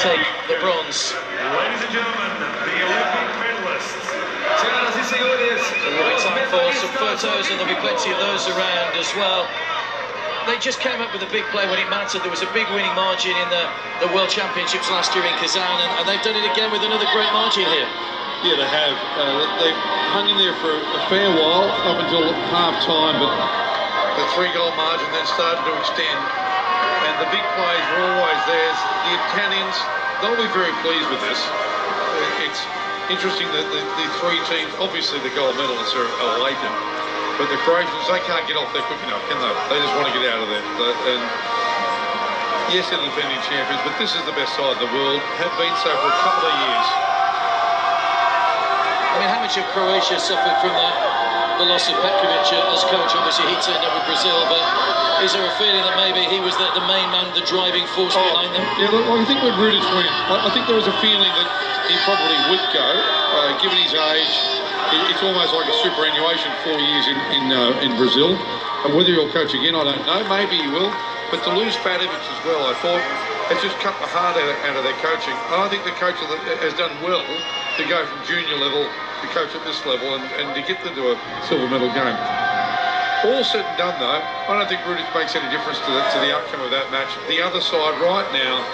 take the bronze. Ladies and gentlemen, the Olympic medalists. Señoras y señores, There will be time for some photos and there'll be plenty of those around as well. They just came up with a big play when it mattered. There was a big winning margin in the, the World Championships last year in Kazan and, and they've done it again with another great margin here. Yeah, they have. Uh, they've hung in there for a fair while up until half time, but the three goal margin then started to extend and the big plays were always theirs. The Italians, they'll be very pleased with this. It's interesting that the, the three teams, obviously the gold medalists are elated, but the Croatians, they can't get off there quick enough, can they? They just want to get out of there. And yes, they're defending champions, but this is the best side in the world, have been so for a couple of years. I mean, how much of Croatia suffered from that, the loss of Petkovic as coach? Obviously, he turned up with Brazil, but is there a feeling that maybe he was the, the main man, the driving force oh, behind them? Yeah, look, I think when Rudic went, I, I think there was a feeling that he probably would go, uh, given his age. It, it's almost like a superannuation, four years in in, uh, in Brazil. And whether he'll coach again, I don't know. Maybe he will. But to lose Fatovic as well, I thought it's just cut the heart out of, out of their coaching. I think the coach has done well to go from junior level to coach at this level and, and to get them to a silver medal game. All said and done, though, I don't think Rudic makes any difference to the, to the outcome of that match. The other side right now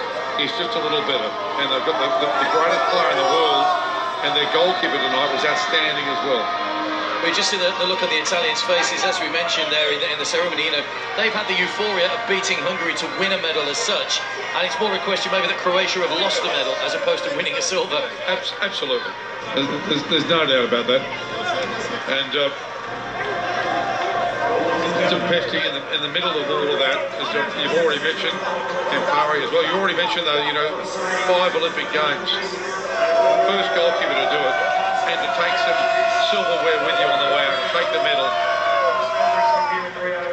is just a little better, and they've got the, the, the greatest player in the world, and their goalkeeper tonight was outstanding as well. We just see the, the, look on the Italians' faces, as we mentioned there in the, in the, ceremony. You know, they've had the euphoria of beating Hungary to win a medal as such, and it's more a question maybe that Croatia have lost a medal as opposed to winning a silver. Abs absolutely, there's, there's, there's, no doubt about that. And uh, Tempesti in the, in the middle of all of that, as you've already mentioned, and Pari as well. You already mentioned though, you know, five Olympic Games, first goalkeeper to do it, and to take some silverware with you on the way out, take the medal.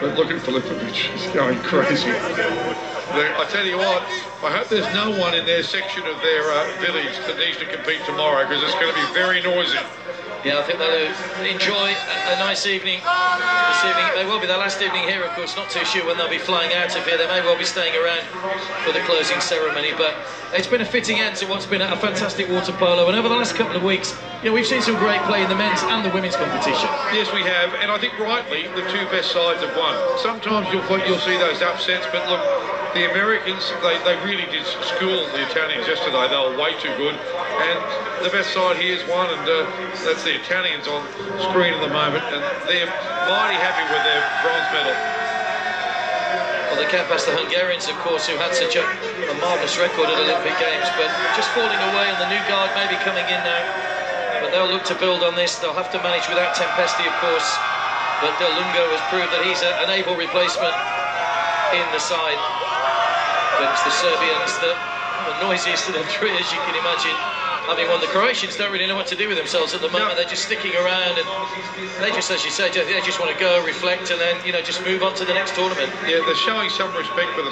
But look at Filipovic, he's going crazy. I tell you what, I hope there's no one in their section of their uh, village that needs to compete tomorrow because it's going to be very noisy. Yeah, I think they'll enjoy a, a, nice evening this evening. It may well be their last evening here, of course. Not too sure when they'll be flying out of here. They may well be staying around for the closing ceremony. But it's been a fitting end to what's been a fantastic water polo. And over the last couple of weeks, you know, we've seen some great play in the men's and the women's competition. Yes, we have. And I think rightly, the two best sides have won. Sometimes you'll, you'll see those upsets, but look, the Americans, they, they really did school the Italians yesterday. They were way too good. And the best side here is one, and uh, that's the Italians on screen at the moment. And they're mighty happy with their bronze medal. Well, can't pass the Hungarians, of course, who had such a, a marvellous record at Olympic Games, but just falling away, and the new guard may be coming in now. But they'll look to build on this. They'll have to manage without Tempesti, of course. But Del Lungo has proved that he's a, an able replacement in the side. But it's the Serbians that are noisiest of the three, as you can imagine. I mean, well, the Croatians don't really know what to do with themselves at the moment. No. They're just sticking around, and they just, as you say, they just want to go, reflect, and then you know just move on to the next tournament. Yeah, they're showing some respect for the